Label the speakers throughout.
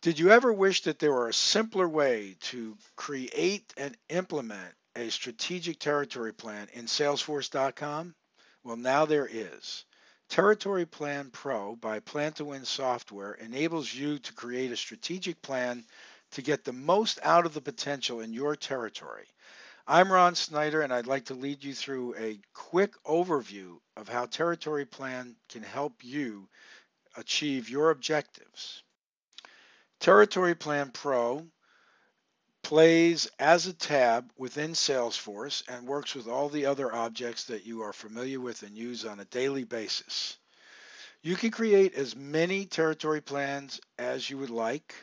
Speaker 1: Did you ever wish that there were a simpler way to create and implement a strategic territory plan in Salesforce.com? Well, now there is. Territory Plan Pro by Plan to Win software enables you to create a strategic plan to get the most out of the potential in your territory. I'm Ron Snyder, and I'd like to lead you through a quick overview of how Territory Plan can help you achieve your objectives. Territory Plan Pro plays as a tab within Salesforce and works with all the other objects that you are familiar with and use on a daily basis. You can create as many territory plans as you would like.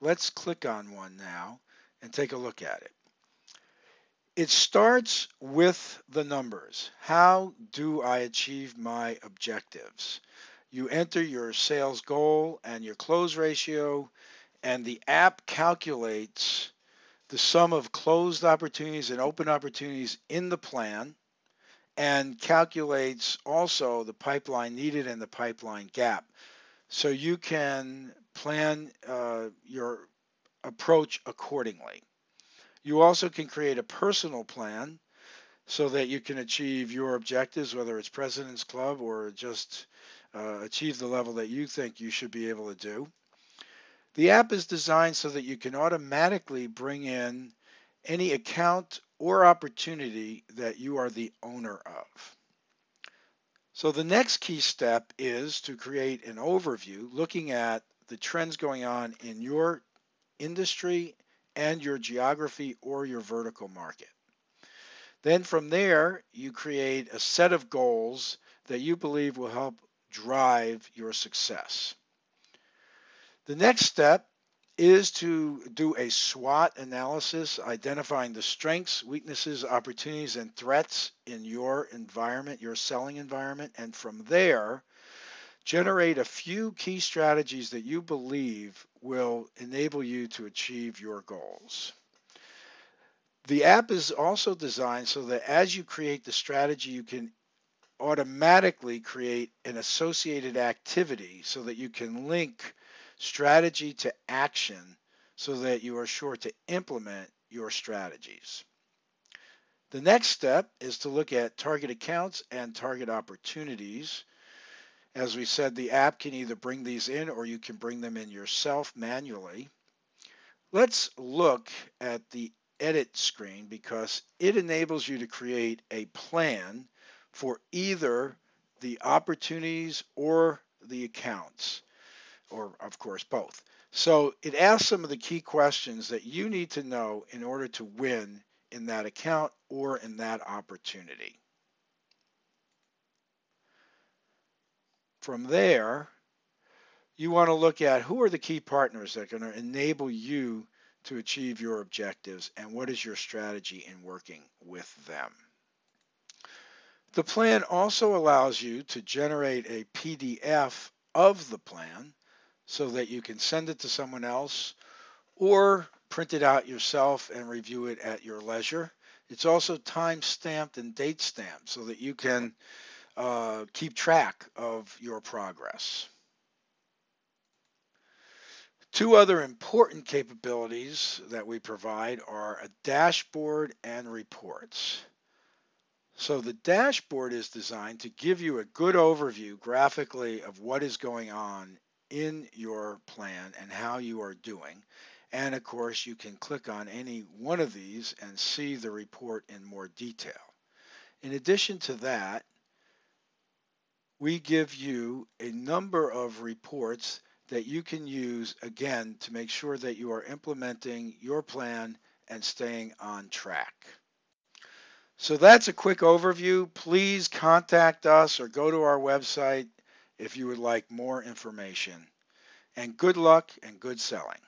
Speaker 1: Let's click on one now and take a look at it. It starts with the numbers. How do I achieve my objectives? You enter your sales goal and your close ratio, and the app calculates the sum of closed opportunities and open opportunities in the plan and calculates also the pipeline needed and the pipeline gap. So you can plan uh, your approach accordingly. You also can create a personal plan so that you can achieve your objectives, whether it's President's Club or just uh, achieve the level that you think you should be able to do. The app is designed so that you can automatically bring in any account or opportunity that you are the owner of. So the next key step is to create an overview looking at the trends going on in your industry and your geography or your vertical market. Then from there, you create a set of goals that you believe will help drive your success. The next step is to do a SWOT analysis, identifying the strengths, weaknesses, opportunities, and threats in your environment, your selling environment. And from there, Generate a few key strategies that you believe will enable you to achieve your goals. The app is also designed so that as you create the strategy, you can automatically create an associated activity so that you can link strategy to action so that you are sure to implement your strategies. The next step is to look at target accounts and target opportunities. As we said, the app can either bring these in or you can bring them in yourself manually. Let's look at the edit screen because it enables you to create a plan for either the opportunities or the accounts, or of course both. So it asks some of the key questions that you need to know in order to win in that account or in that opportunity. From there, you want to look at who are the key partners that are going to enable you to achieve your objectives and what is your strategy in working with them. The plan also allows you to generate a PDF of the plan so that you can send it to someone else or print it out yourself and review it at your leisure. It's also time stamped and date stamped so that you can uh, keep track of your progress. Two other important capabilities that we provide are a dashboard and reports. So the dashboard is designed to give you a good overview graphically of what is going on in your plan and how you are doing. And of course, you can click on any one of these and see the report in more detail. In addition to that, we give you a number of reports that you can use again to make sure that you are implementing your plan and staying on track. So that's a quick overview. Please contact us or go to our website if you would like more information. And good luck and good selling.